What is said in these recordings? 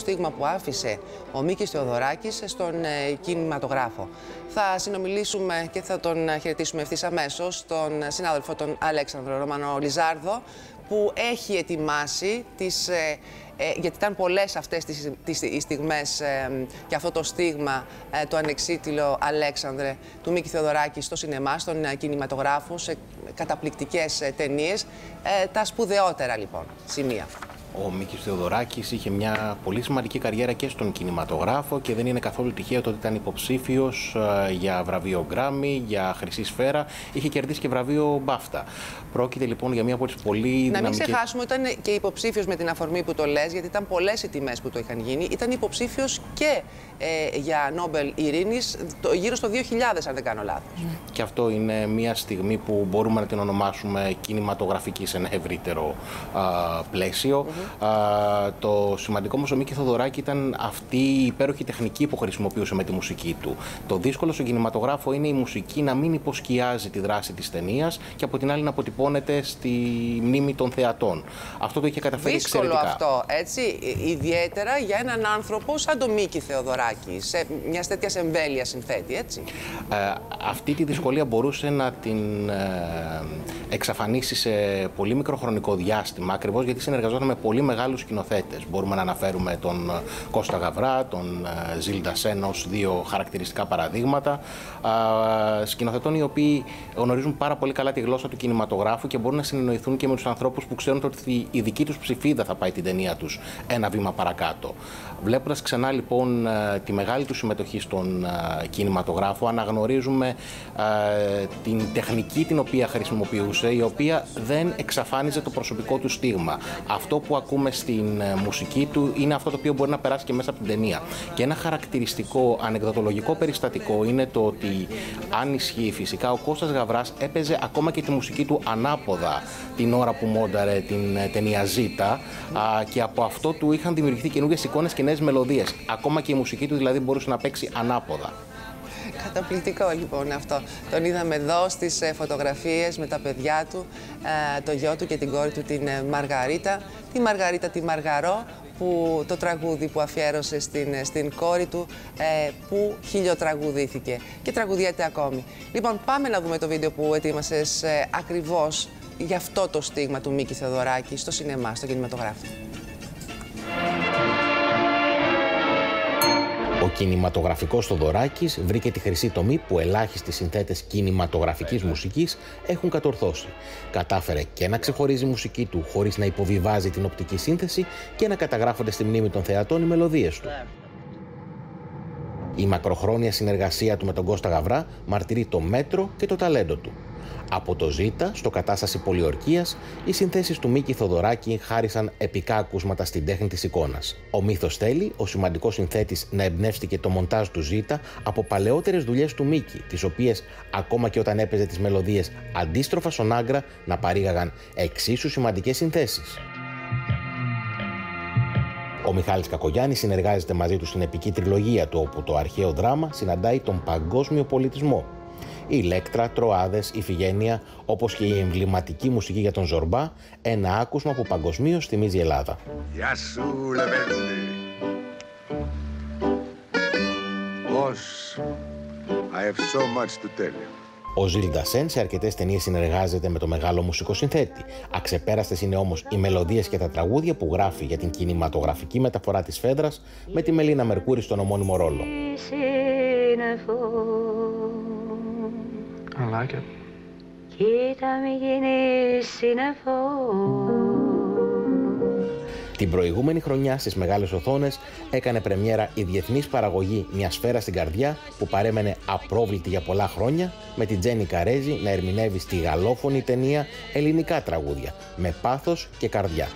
στίγμα που άφησε ο Μίκης Θεοδωράκης στον ε, κινηματογράφο. Θα συνομιλήσουμε και θα τον χαιρετήσουμε ευθύς αμέσως τον συνάδελφο τον Αλέξανδρο Ρωμανό Λιζάρδο που έχει ετοιμάσει τις, ε, ε, γιατί ήταν πολλές αυτές τις, τις, τις στιγμές και αυτό το στίγμα το ανεξίτηλο Αλέξανδρε του Μίκη Θεοδωράκη στο σινεμά, στον κινηματογράφο σε καταπληκτικές ταινίες τα σπουδαιότερα λοιπόν σημεία. Ο Μίκης Θεοδωράκης είχε μια πολύ σημαντική καριέρα και στον κινηματογράφο και δεν είναι καθόλου τυχαίο το ότι ήταν υποψήφιος ε, για βραβείο Γκράμι, για Χρυσή Σφαίρα. Είχε κερδίσει και βραβείο Μπάφτα. Πρόκειται λοιπόν για μια από τι πολύ Να μην ξεχάσουμε ότι ήταν και υποψήφιος με την αφορμή που το λες, γιατί ήταν πολλές οι τιμές που το είχαν γίνει. Ήταν υποψήφιος και ε, για Νόμπελ Ειρήνης γύρω στο 2000, αν δεν κάνω λάθος. Και αυτό είναι μια στιγμή που μπορούμε να την ονομάσουμε κινηματογραφική σε ένα ευρύτερο α, πλαίσιο. Το σημαντικό όμω ο Μίκη Θοδωράκη ήταν αυτή η υπέροχη τεχνική που χρησιμοποιούσε με τη μουσική του. Το δύσκολο στον κινηματογράφο είναι η μουσική να μην υποσκιάζει τη δράση της ταινίας και από την άλλη να αποτυπώνεται στη μνήμη των θεατών. Αυτό το είχε καταφέρει Δύσκολο εξαιρετικά. αυτό, έτσι. Ιδιαίτερα για έναν άνθρωπο σαν τον Μίκη Θεοδωράκη, σε μια τέτοια εμβέλεια συνθέτη, έτσι. Ε, αυτή τη δυσκολία μπορούσε να την ε, εξαφανίσεις σε πολύ μικρό χρονικό διάστημα, ακριβώς γιατί συνεργαζόταν με πολύ μεγάλους σκηνοθέτες. Μπορούμε να αναφέρουμε τον Κώστα Γαβρά, τον ε, Ζήλντα Σέν ως δύο χαρακτηριστικά παραδείγματα. Ε, σκηνοθετών οι οποίοι γνωρίζουν πάρα πολύ καλά τη γλώσσα του κινηματογράφου και μπορούν να συνεννοηθούν και με τους ανθρώπους που ξέρουν ότι η δική τους ψηφίδα θα πάει την ταινία τους ένα βήμα παρακάτω. Βλέποντας ξανά λοιπόν ε, τη μεγάλη του συμμετοχή στον ε, κινηματογράφο, αναγνωρίζουμε ε, την τεχνική την οποία χρησιμοποιούσε, η οποία δεν εξαφάνιζε το προσωπικό του στίγμα. Αυτό που ακούμε στην μουσική του είναι αυτό το οποίο μπορεί να περάσει και μέσα από την ταινία. Και ένα χαρακτηριστικό ανεκδοτολογικό περιστατικό είναι το ότι, αν ισχύει φυσικά, ο Κώστας Γαβράς έπαιζε ακόμα και τη μουσική του ανάποδα την ώρα που μόνταρε την ταινία Ζήτα και από αυτό του είχαν δημιουργηθεί καινούργιες εικόνες και νέες μελωδίες. Ακόμα και η μουσική του δηλαδή μπορούσε να παίξει ανάποδα. Καταπληκτικό λοιπόν αυτό. Τον είδαμε εδώ στις ε, φωτογραφίες με τα παιδιά του, ε, το γιο του και την κόρη του την ε, Μαργαρίτα. Τη Μαργαρίτα τη Μαργαρό, που το τραγούδι που αφιέρωσε στην, στην κόρη του, που χιλιοτραγουδήθηκε και τραγουδιέται ακόμη. Λοιπόν, πάμε να δούμε το βίντεο που ετοίμασες ακριβώς για αυτό το στίγμα του Μίκη Θεοδωράκη στο σινεμά, στο κινηματογράφο. Ο κινηματογραφικός Θοδωράκης βρήκε τη χρυσή τομή που ελάχιστοι συνθέτες κινηματογραφικής μουσικής έχουν κατορθώσει. Κατάφερε και να ξεχωρίζει η μουσική του χωρίς να υποβιβάζει την οπτική σύνθεση και να καταγράφονται στη μνήμη των θεατών οι μελωδίες του. Η μακροχρόνια συνεργασία του με τον Κώστα Γαβρά μαρτυρεί το μέτρο και το ταλέντο του. Από το Ζήτα στο κατάσταση πολιορκίας, οι συνθέσεις του Μίκη Θοδωράκη χάρισαν επικά ακούσματα στην τέχνη της εικόνας. Ο μύθος θέλει, ο σημαντικός συνθέτης, να εμπνεύστηκε το μοντάζ του Ζήτα από παλαιότερες δουλειές του Μίκη, τις οποίες ακόμα και όταν έπαιζε τις μελωδίες αντίστροφα στον Άγκρα να παρήγαγαν εξίσου σημαντικές συνθέσεις. Ο Μιχάλης Κακογιάννης συνεργάζεται μαζί του στην επική τριλογία του, όπου το αρχαίο δράμα συναντάει τον παγκόσμιο πολιτισμό η Ηλέκτρα, Τροάδες, Ιφηγένεια, όπως και η εμβληματική μουσική για τον Ζορμπά, ένα άκουσμα που παγκοσμίως θυμίζει η Ελλάδα. Γεια σου, Λεβέντη. I have so much to tell you. Ο Ζιλ Ντασέν σε αρκετές ταινίες συνεργάζεται με το μεγάλο μουσικό συνθέτη. Αξεπέραστες είναι όμως οι μελωδίες και τα τραγούδια που γράφει για την κινηματογραφική μεταφορά της Φέδρας με τη Μελίνα Μερκούρη στον ομώνυμο ρόλο. I like it. Κοίτα μη γίνεις σύννεφο την προηγούμενη χρονιά στις μεγάλες οθόνες έκανε πρεμιέρα η διεθνής παραγωγή «Μια σφαίρα στην καρδιά» που παρέμενε απρόβλητη για πολλά χρόνια με την Τζένι Καρέζη να ερμηνεύει στη γαλλόφωνη ταινία ελληνικά τραγούδια με πάθος και καρδιά.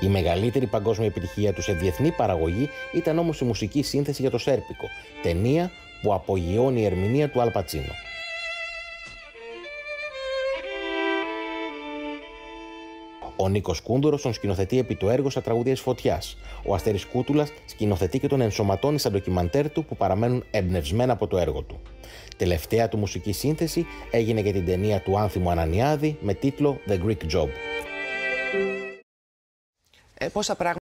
Η μεγαλύτερη παγκόσμια επιτυχία του σε διεθνή παραγωγή ήταν όμως η μουσική σύνθεση για το Σέρπικο, ταινία που απογειώνει η ερμηνεία του Αλπατσίνο. Ο Νίκος Κούντορος τον σκηνοθετεί επί το έργο στα τραγούδια της Φωτιάς. Ο Αστέρης Κούτουλας σκηνοθετεί και τον ενσωματώνει στα ντοκιμαντέρ του που παραμένουν εμπνευσμένα από το έργο του. Τελευταία του μουσική σύνθεση έγινε για την ταινία του Άνθιμου Ανανιάδη με τίτλο The Greek Job. Ε, πόσα πράγματα